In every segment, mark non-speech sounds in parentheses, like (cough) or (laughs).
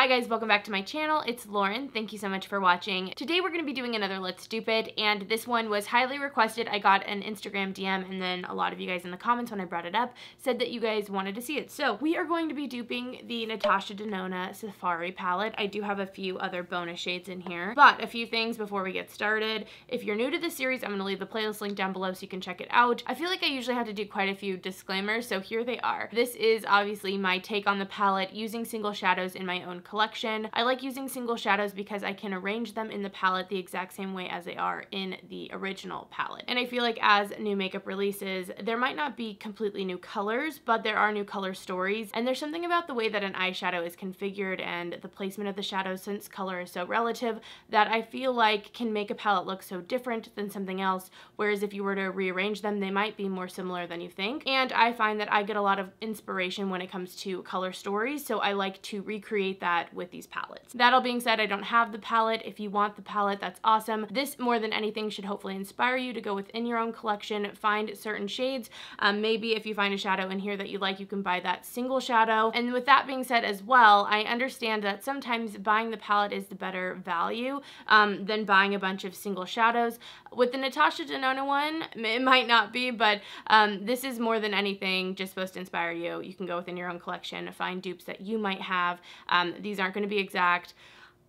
Hi guys, welcome back to my channel. It's Lauren. Thank you so much for watching. Today we're going to be doing another Let's Dupe It and this one was highly requested. I got an Instagram DM, and then a lot of you guys in the comments when I brought it up said that you guys wanted to see it. So we are going to be duping the Natasha Denona Safari palette. I do have a few other bonus shades in here, but a few things before we get started. If you're new to the series, I'm going to leave the playlist link down below so you can check it out. I feel like I usually have to do quite a few disclaimers, so here they are. This is obviously my take on the palette using single shadows in my own collection. I like using single shadows because I can arrange them in the palette the exact same way as they are in the original palette. And I feel like as new makeup releases, there might not be completely new colors, but there are new color stories. And there's something about the way that an eyeshadow is configured and the placement of the shadows since color is so relative that I feel like can make a palette look so different than something else. Whereas if you were to rearrange them, they might be more similar than you think. And I find that I get a lot of inspiration when it comes to color stories. So I like to recreate that that with these palettes. That all being said, I don't have the palette. If you want the palette, that's awesome. This, more than anything, should hopefully inspire you to go within your own collection, find certain shades. Um, maybe if you find a shadow in here that you like, you can buy that single shadow. And with that being said as well, I understand that sometimes buying the palette is the better value um, than buying a bunch of single shadows. With the Natasha Denona one, it might not be, but um, this is more than anything just supposed to inspire you. You can go within your own collection, find dupes that you might have. Um, these aren't going to be exact.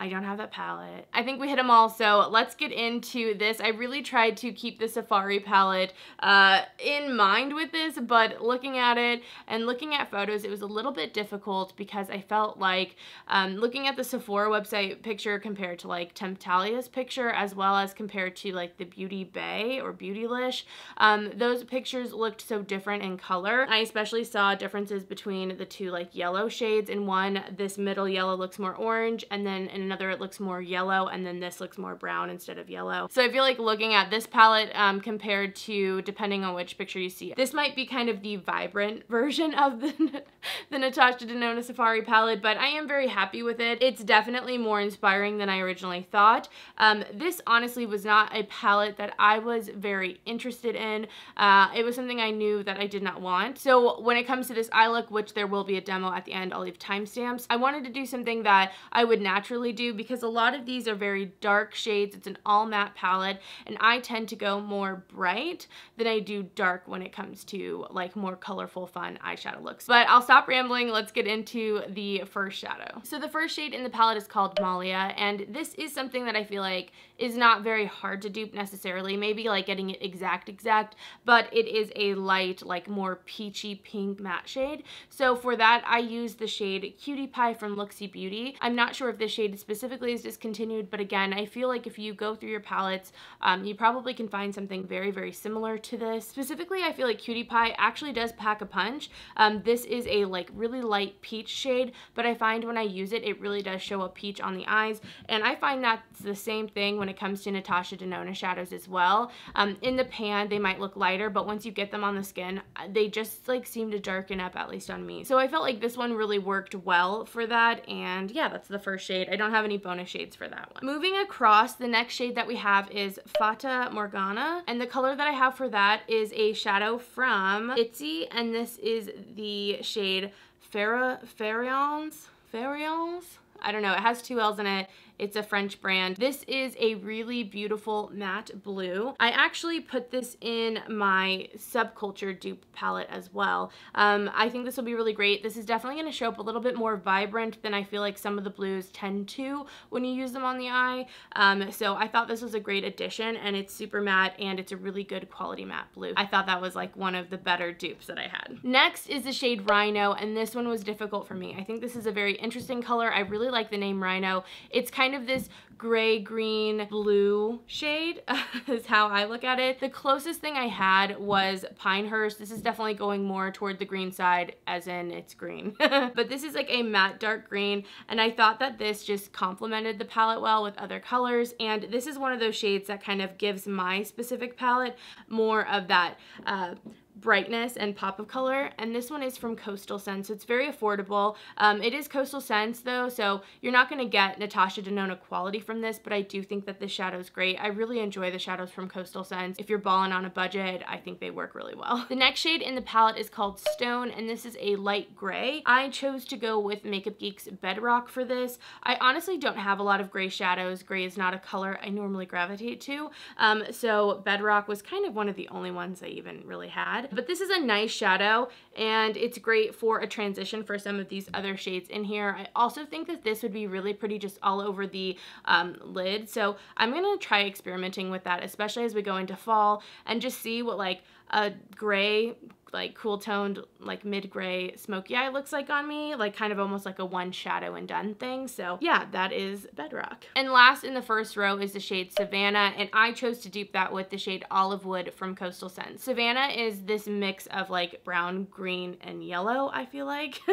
I don't have that palette. I think we hit them all, so let's get into this. I really tried to keep the Safari palette uh, in mind with this, but looking at it and looking at photos, it was a little bit difficult because I felt like um, looking at the Sephora website picture compared to like Temptalia's picture, as well as compared to like the Beauty Bay or Beautylish, um, those pictures looked so different in color. I especially saw differences between the two like yellow shades. In one, this middle yellow looks more orange, and then in another it looks more yellow and then this looks more brown instead of yellow. So I feel like looking at this palette um, compared to, depending on which picture you see, this might be kind of the vibrant (laughs) version of the, the Natasha Denona Safari palette, but I am very happy with it. It's definitely more inspiring than I originally thought. Um, this honestly was not a palette that I was very interested in. Uh, it was something I knew that I did not want. So when it comes to this eye look, which there will be a demo at the end, I'll leave timestamps, I wanted to do something that I would naturally do do because a lot of these are very dark shades. It's an all matte palette and I tend to go more bright than I do dark when it comes to like more colorful fun eyeshadow looks. But I'll stop rambling. Let's get into the first shadow. So the first shade in the palette is called Malia and this is something that I feel like is not very hard to dupe necessarily. Maybe like getting it exact exact, but it is a light like more peachy pink matte shade. So for that I use the shade Cutie Pie from Looxi Beauty. I'm not sure if this shade specifically is discontinued, but again, I feel like if you go through your palettes, um, you probably can find something very, very similar to this. Specifically, I feel like Cutie Pie actually does pack a punch. Um, this is a like really light peach shade, but I find when I use it, it really does show a peach on the eyes, and I find that's the same thing when it comes to Natasha Denona shadows as well. Um, in the pan, they might look lighter, but once you get them on the skin, they just like seem to darken up, at least on me. So I felt like this one really worked well for that, and yeah, that's the first shade. I don't have have any bonus shades for that one. Moving across, the next shade that we have is Fata Morgana. And the color that I have for that is a shadow from Ittse. And this is the shade Farah Farions. Farions? I don't know. It has two L's in it. It's a French brand. This is a really beautiful matte blue. I actually put this in my subculture dupe palette as well. Um, I think this will be really great. This is definitely going to show up a little bit more vibrant than I feel like some of the blues tend to when you use them on the eye. Um, so I thought this was a great addition and it's super matte and it's a really good quality matte blue. I thought that was like one of the better dupes that I had. Next is the shade Rhino and this one was difficult for me. I think this is a very interesting color. I really like the name Rhino. It's kind kind of this gray, green, blue shade (laughs) is how I look at it. The closest thing I had was Pinehurst. This is definitely going more toward the green side as in it's green. (laughs) but this is like a matte dark green and I thought that this just complemented the palette well with other colors and this is one of those shades that kind of gives my specific palette more of that uh, brightness and pop of color and this one is from Coastal Scents. So it's very affordable. Um, it is Coastal Scents though so you're not going to get Natasha Denona quality from this but I do think that this shadow is great. I really enjoy the shadows from Coastal Scents. If you're balling on a budget I think they work really well. (laughs) The next shade in the palette is called Stone and this is a light gray. I chose to go with Makeup Geek's Bedrock for this. I honestly don't have a lot of gray shadows. Gray is not a color I normally gravitate to um, so Bedrock was kind of one of the only ones I even really had. But this is a nice shadow and it's great for a transition for some of these other shades in here. I also think that this would be really pretty just all over the um, lid. So I'm going to try experimenting with that, especially as we go into fall and just see what like a gray like cool toned like mid gray smoky eye looks like on me like kind of almost like a one shadow and done thing. So yeah that is bedrock. And last in the first row is the shade savannah and i chose to dupe that with the shade olive wood from coastal scents savannah is this mix of like brown green and yellow i feel like. (laughs)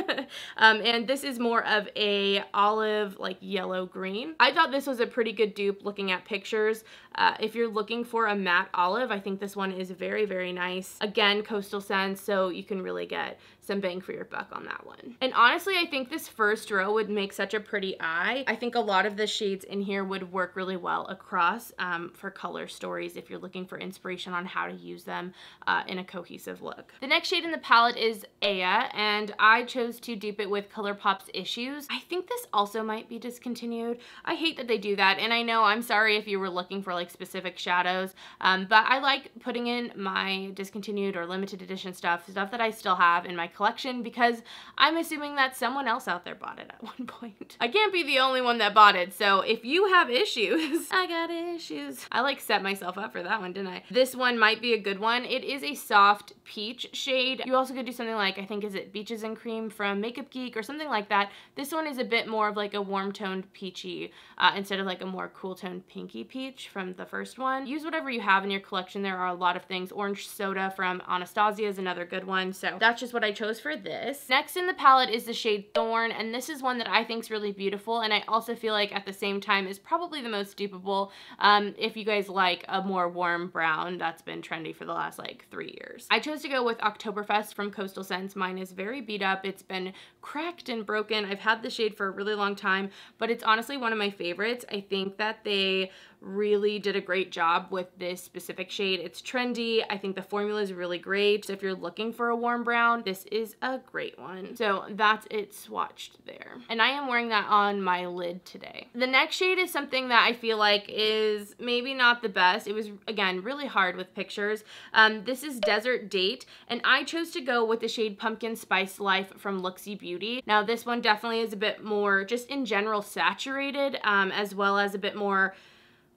Um, and this is more of a olive like yellow green. I thought this was a pretty good dupe looking at pictures. Uh, if you're looking for a matte olive i think this one is very very nice. Again coastal scents so you can really get some bang for your buck on that one. And honestly, I think this first row would make such a pretty eye. I think a lot of the shades in here would work really well across um, for color stories if you're looking for inspiration on how to use them uh, in a cohesive look. The next shade in the palette is Aya, and I chose to dupe it with ColourPop's Issues. I think this also might be discontinued. I hate that they do that, and I know I'm sorry if you were looking for like specific shadows, um, but I like putting in my discontinued or limited edition stuff, stuff that I still have in my collection because I'm assuming that someone else out there bought it at (laughs) one point. I can't be the only one that bought it, so if you have issues, (laughs) I got issues. I like set myself up for that one, didn't I? This one might be a good one. It is a soft peach shade. You also could do something like, I think, is it Beaches and Cream from Makeup Geek or something like that. This one is a bit more of like a warm toned peachy uh, instead of like a more cool toned pinky peach from the first one. Use whatever you have in your collection. There are a lot of things. Orange Soda from Anastasia is another good one. So that's just what I chose for this. Next in the palette is the shade Thorn, and this is one that I think is really beautiful, and I also feel like at the same time is probably the most dupable um, if you guys like a more warm brown that's been trendy for the last like three years. I chose to go with Oktoberfest from Coastal Scents. Mine is very beat up. It's been cracked and broken. I've had the shade for a really long time, but it's honestly one of my favorites. I think that they really did a great job with this specific shade. It's trendy. I think the formula is really great. So if you're looking for a warm brown, this is a great one. So that's it swatched there. And I am wearing that on my lid today. The next shade is something that I feel like is maybe not the best. It was, again, really hard with pictures. Um, this is Desert Date, and I chose to go with the shade Pumpkin Spice Life from Looxi Beauty. Now, this one definitely is a bit more, just in general, saturated, um, as well as a bit more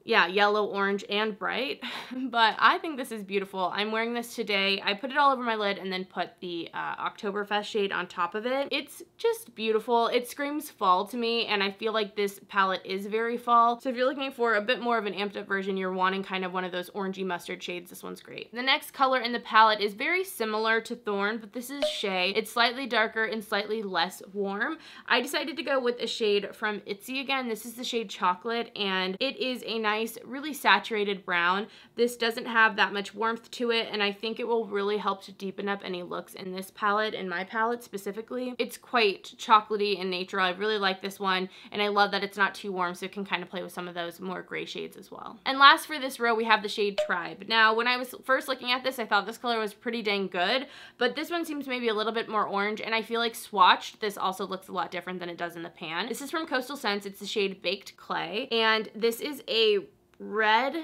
yeah, yellow, orange, and bright. (laughs) but I think this is beautiful. I'm wearing this today. I put it all over my lid and then put the uh, Oktoberfest shade on top of it. It's just beautiful. It screams fall to me, and I feel like this palette is very fall. So if you're looking for a bit more of an amped up version, you're wanting kind of one of those orangey mustard shades, this one's great. The next color in the palette is very similar to Thorn, but this is Shea. It's slightly darker and slightly less warm. I decided to go with a shade from Ittse again. This is the shade Chocolate, and it is a nice, really saturated brown. This doesn't have that much warmth to it, and I think it will really help to deepen up any looks in this palette, in my palette specifically. It's quite chocolatey in nature. I really like this one, and I love that it's not too warm, so it can kind of play with some of those more gray shades as well. And last for this row, we have the shade Tribe. Now, when I was first looking at this, I thought this color was pretty dang good, but this one seems maybe a little bit more orange, and I feel like swatched, this also looks a lot different than it does in the pan. This is from Coastal Scents. It's the shade Baked Clay, and this is a red,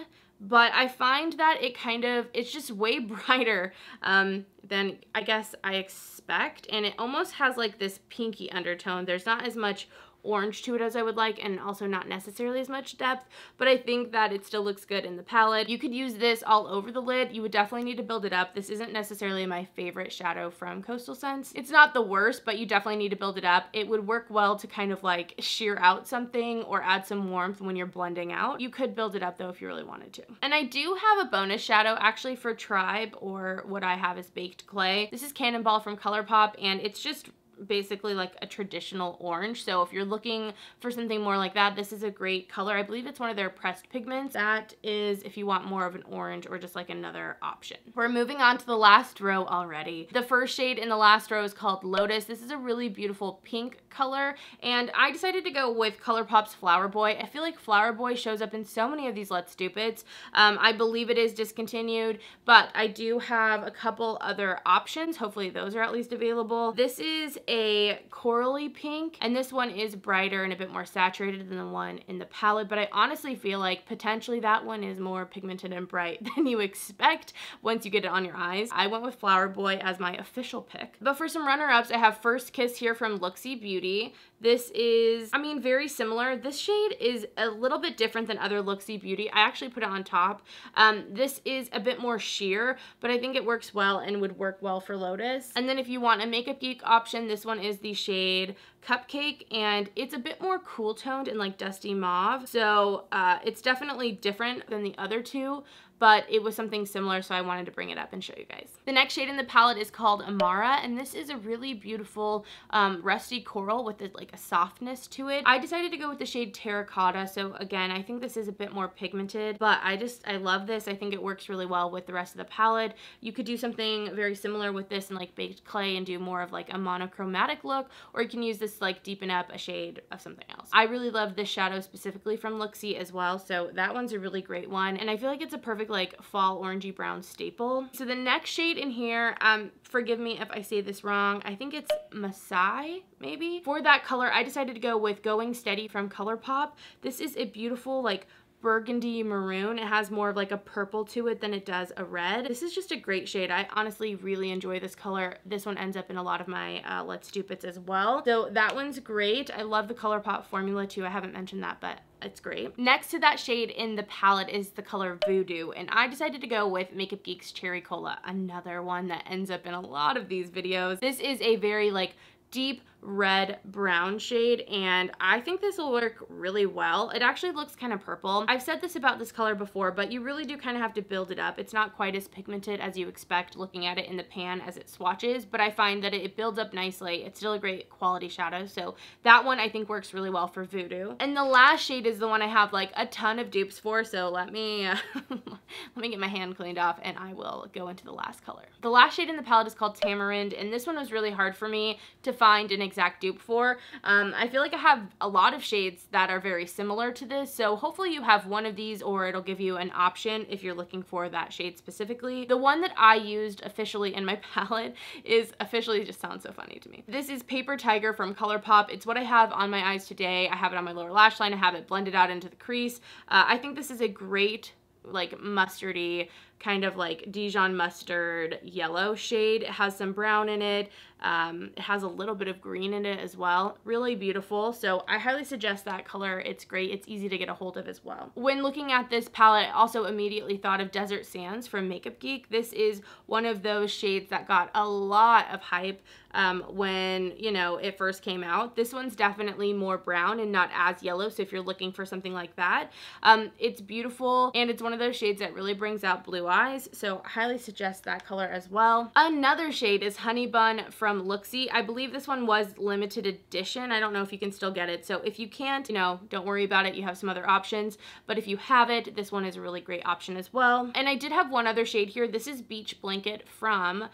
but I find that it kind of, it's just way (laughs) brighter um, than I guess I expect. And it almost has like this pinky undertone. There's not as much orange to it as I would like and also not necessarily as much depth, but I think that it still looks good in the palette. You could use this all over the lid. You would definitely need to build it up. This isn't necessarily my favorite shadow from Coastal Scents. It's not the worst, but you definitely need to build it up. It would work well to kind of like sheer out something or add some warmth when you're blending out. You could build it up though if you really wanted to. And I do have a bonus shadow actually for Tribe or what I have is Baked Clay. This is Cannonball from ColourPop and it's just basically like a traditional orange. So if you're looking for something more like that, this is a great color. I believe it's one of their pressed pigments. That is if you want more of an orange or just like another option. We're moving on to the last row already. The first shade in the last row is called Lotus. This is a really beautiful pink color and I decided to go with ColourPop's Flower Boy. I feel like Flower Boy shows up in so many of these Let's Dupe Its. Um, I believe it is discontinued, but I do have a couple other options. Hopefully those are at least available. This is a corally pink, and this one is brighter and a bit more saturated than the one in the palette, but I honestly feel like potentially that one is more pigmented and bright (laughs) than you expect once you get it on your eyes. I went with Flower Boy as my official pick. But for some runner-ups, I have First Kiss here from Looxi Beauty. This is, I mean, very similar. This shade is a little bit different than other Looxi Beauty. I actually put it on top. Um, this is a bit more sheer, but I think it works well and would work well for Lotus. And then if you want a Makeup Geek option, this one is the shade Cupcake, and it's a bit more cool toned and like dusty mauve. So uh, it's definitely different than the other two, but it was something similar, so I wanted to bring it up and show you guys. The next shade in the palette is called Amara, and this is a really beautiful um, rusty coral with a, like a softness to it. I decided to go with the shade Terracotta, so again, I think this is a bit more pigmented, but I just, I love this. I think it works really well with the rest of the palette. You could do something very similar with this in like baked clay and do more of like a monochromatic look, or you can use this like deepen up a shade of something else. I really love this shadow specifically from Looxi as well, so that one's a really great one, and I feel like it's a perfect perfect like fall orangey brown staple. So the next shade in here, um, forgive me if I say this wrong, I think it's Masai, maybe? For that color, I decided to go with Going Steady from ColourPop. This is a beautiful like burgundy maroon. It has more of like a purple to it than it does a red. This is just a great shade. I honestly really enjoy this color. This one ends up in a lot of my uh, Let's Dupe Its as well. So that one's great. I love the ColourPop formula too. I haven't mentioned that, but it's great. Next to that shade in the palette is the color Voodoo, and I decided to go with Makeup Geek's Cherry Cola, another one that ends up in a lot of these videos. This is a very like deep red brown shade and I think this will work really well. It actually looks kind of purple. I've said this about this color before but you really do kind of have to build it up. It's not quite as pigmented as you expect looking at it in the pan as it swatches but I find that it builds up nicely. It's still a great quality shadow so that one I think works really well for Voodoo. And the last shade is the one I have like a ton of dupes for so let me (laughs) let me get my hand cleaned off and I will go into the last color. The last shade in the palette is called Tamarind and this one was really hard for me to find an dupe for. Um, I feel like I have a lot of shades that are very similar to this, so hopefully you have one of these or it'll give you an option if you're looking for that shade specifically. The one that I used officially in my (laughs) palette is officially just sounds so funny to me. This is Paper Tiger from ColourPop. It's what I have on my eyes today. I have it on my lower lash line. I have it blended out into the crease. Uh, I think this is a great like mustardy kind of like Dijon mustard yellow shade. It has some brown in it. Um, it has a little bit of green in it as well. Really beautiful. So I highly suggest that color. It's great. It's easy to get a hold of as well. When looking at this palette, I also immediately thought of Desert Sands from Makeup Geek. This is one of those shades that got a lot of hype um, when, you know, it first came out. This one's definitely more brown and not as yellow. So if you're looking for something like that, um, it's beautiful. And it's one of those shades that really brings out blue eyes. So I highly suggest that color as well. Another shade is Honey Bun from from Looxi. I believe this one was limited edition. I don't know if you can still get it. So if you can't, you know, don't worry about it. You have some other options. But if you have it, this one is a really great option as well. And I did have one other shade here. This is Beach Blanket from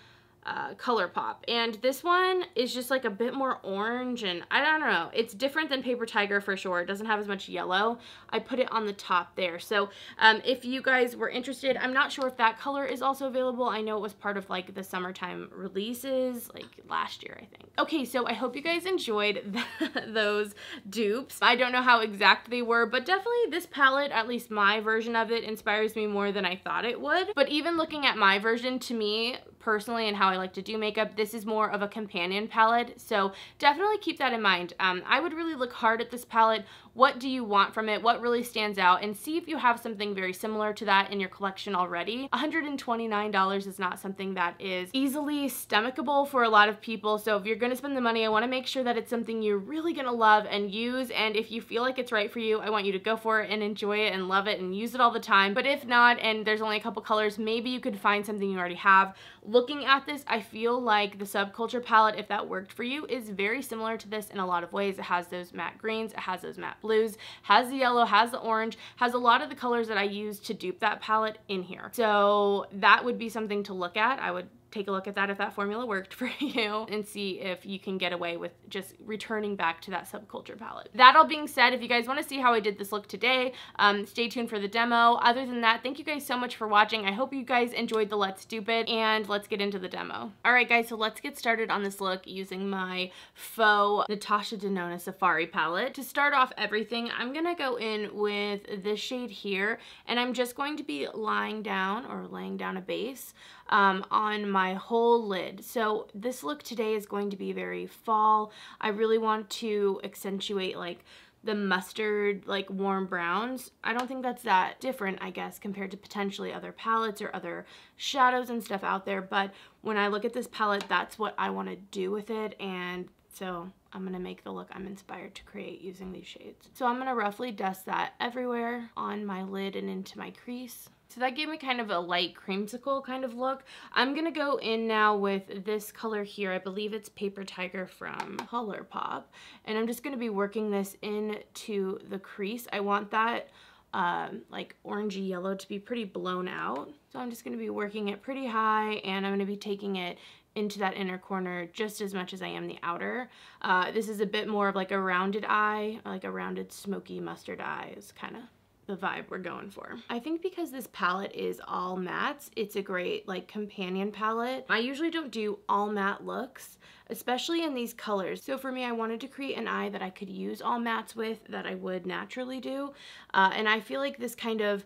uh, ColourPop. And this one is just like a bit more orange and I don't know. It's different than Paper Tiger for sure. It doesn't have as much yellow. I put it on the top there. So um, if you guys were interested, I'm not sure if that color is also available. I know it was part of like the summertime releases like last year, I think. Okay, so I hope you guys enjoyed (laughs) those dupes. I don't know how exact they were, but definitely this palette, at least my version of it, inspires me more than I thought it would. But even looking at my version, to me, personally and how I like to do makeup, this is more of a companion palette. So definitely keep that in mind. Um, I would really look hard at this palette what do you want from it, what really stands out, and see if you have something very similar to that in your collection already. $129 is not something that is easily stomachable for a lot of people, so if you're gonna spend the money, I wanna make sure that it's something you're really gonna love and use, and if you feel like it's right for you, I want you to go for it and enjoy it and love it and use it all the time. But if not, and there's only a couple colors, maybe you could find something you already have. Looking at this, I feel like the Subculture palette, if that worked for you, is very similar to this in a lot of ways. It has those matte greens, it has those matte blues, has the yellow, has the orange, has a lot of the colors that I use to dupe that palette in here. So that would be something to look at. I would take a look at that if that formula worked (laughs) for you and see if you can get away with just returning back to that subculture palette. That all being said, if you guys want to see how I did this look today, um, stay tuned for the demo. Other than that, thank you guys so much for watching. I hope you guys enjoyed the Let's It and let's get into the demo. All right guys, so let's get started on this look using my faux Natasha Denona Safari palette. To start off everything, I'm gonna go in with this shade here and I'm just going to be lying down or laying down a base um, on my whole lid. So this look today is going to be very fall. I really want to accentuate like the mustard like warm browns. I don't think that's that different I guess compared to potentially other palettes or other shadows and stuff out there but when I look at this palette that's what I want to do with it and so I'm to make the look I'm inspired to create using these shades. So I'm to roughly dust that everywhere on my lid and into my crease. So that gave me kind of a light creamsicle kind of look. I'm going to go in now with this color here. I believe it's Paper Tiger from ColourPop. And I'm just going to be working this into the crease. I want that um, like orangey yellow to be pretty blown out. So I'm just going to be working it pretty high and I'm going to be taking it into that inner corner just as much as I am the outer. Uh, this is a bit more of like a rounded eye, like a rounded smoky mustard eyes kind of the vibe we're going for. I think because this palette is all mattes, it's a great like companion palette. I usually don't do all matte looks, especially in these colors. So for me, I wanted to create an eye that I could use all mattes with that I would naturally do. Uh, and I feel like this kind of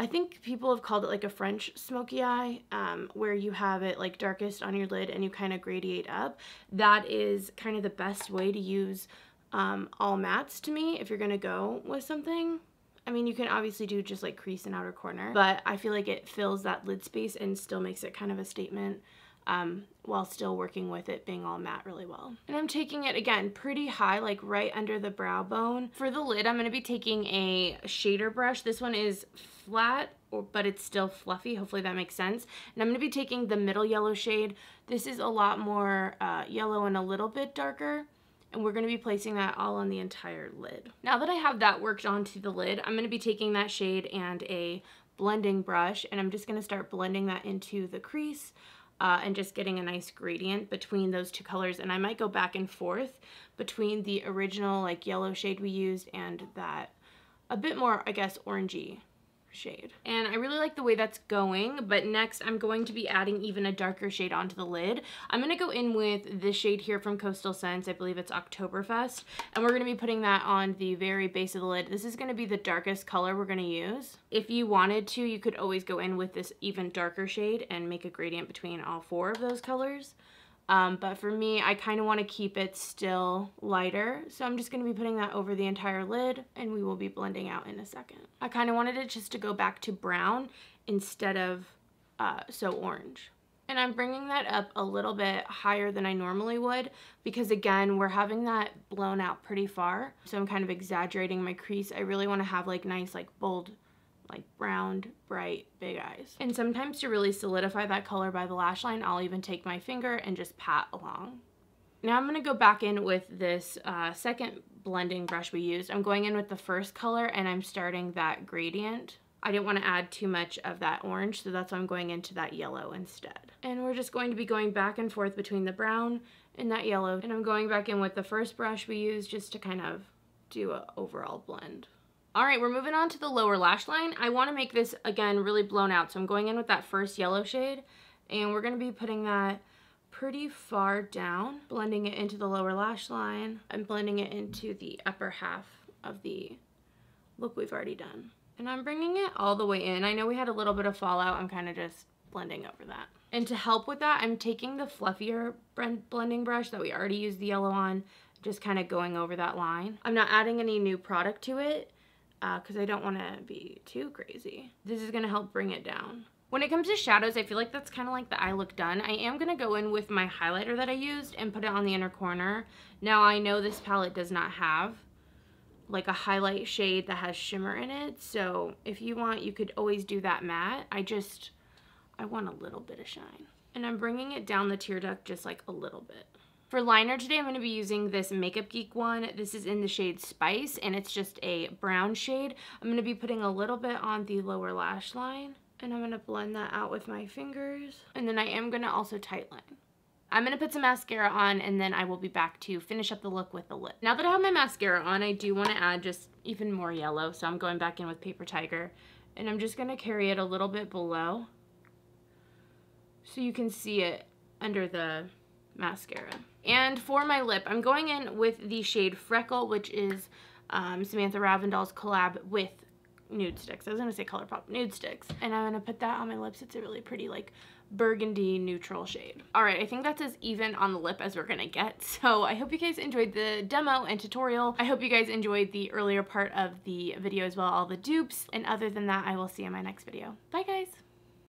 I think people have called it like a French smoky eye, um, where you have it like darkest on your lid and you kind of gradiate up. That is kind of the best way to use um, all mattes to me if you're going to go with something. I mean, you can obviously do just like crease and outer corner, but I feel like it fills that lid space and still makes it kind of a statement um, while still working with it being all matte really well. And I'm taking it again pretty high, like right under the brow bone. For the lid, I'm going to be taking a shader brush. This one is flat, but it's still fluffy. Hopefully that makes sense. And I'm going to be taking the middle yellow shade. This is a lot more uh, yellow and a little bit darker and we're going to be placing that all on the entire lid. Now that I have that worked onto the lid, I'm going to be taking that shade and a blending brush and I'm just going to start blending that into the crease uh, and just getting a nice gradient between those two colors and I might go back and forth between the original like yellow shade we used and that a bit more I guess orangey shade. And I really like the way that's going, but next I'm going to be adding even a darker shade onto the lid. I'm going to go in with this shade here from Coastal Scents. I believe it's Oktoberfest. And we're going to be putting that on the very base of the lid. This is going to be the darkest color we're going to use. If you wanted to, you could always go in with this even darker shade and make a gradient between all four of those colors. Um, but for me, I kind of want to keep it still lighter. So I'm just going to be putting that over the entire lid and we will be blending out in a second. I kind of wanted it just to go back to brown instead of uh, so orange. And I'm bringing that up a little bit higher than I normally would because again, we're having that blown out pretty far. So I'm kind of exaggerating my crease. I really want to have like nice, like bold like round, bright, big eyes. And sometimes to really solidify that color by the lash line, I'll even take my finger and just pat along. Now I'm to go back in with this uh, second blending brush we used. I'm going in with the first color and I'm starting that gradient. I didn't want to add too much of that orange, so that's why I'm going into that yellow instead. And we're just going to be going back and forth between the brown and that yellow. And I'm going back in with the first brush we used just to kind of do an overall blend. All right, we're moving on to the lower lash line. I want to make this, again, really blown out. So I'm going in with that first yellow shade, and we're going to be putting that pretty far down, blending it into the lower lash line, and blending it into the upper half of the look we've already done. And I'm bringing it all the way in. I know we had a little bit of fallout. I'm kind of just blending over that. And to help with that, I'm taking the fluffier blending brush that we already used the yellow on, just kind of going over that line. I'm not adding any new product to it because uh, I don't want to be too crazy. This is going to help bring it down. When it comes to shadows, I feel like that's kind of like the eye look done. I am going to go in with my highlighter that I used and put it on the inner corner. Now I know this palette does not have like a highlight shade that has shimmer in it. So if you want, you could always do that matte. I just, I want a little bit of shine. And I'm bringing it down the tear duct just like a little bit. For liner today, I'm going to be using this Makeup Geek one. This is in the shade Spice, and it's just a brown shade. I'm going to be putting a little bit on the lower lash line, and I'm going to blend that out with my fingers. And then I am going to also tightline. I'm going to put some mascara on, and then I will be back to finish up the look with the lip. Now that I have my mascara on, I do want to add just even more yellow, so I'm going back in with Paper Tiger. And I'm just going to carry it a little bit below so you can see it under the mascara. And for my lip, I'm going in with the shade Freckle, which is um, Samantha Ravndahl's collab with Nudestix. I was going to say ColourPop Nudestix. And I'm going to put that on my lips. It's a really pretty, like, burgundy neutral shade. All right, I think that's as even on the lip as we're gonna get. (laughs) So I hope you guys enjoyed the demo and tutorial. I hope you guys enjoyed the earlier part of the video as well, all the dupes. And other than that, I will see you in my next video. Bye guys.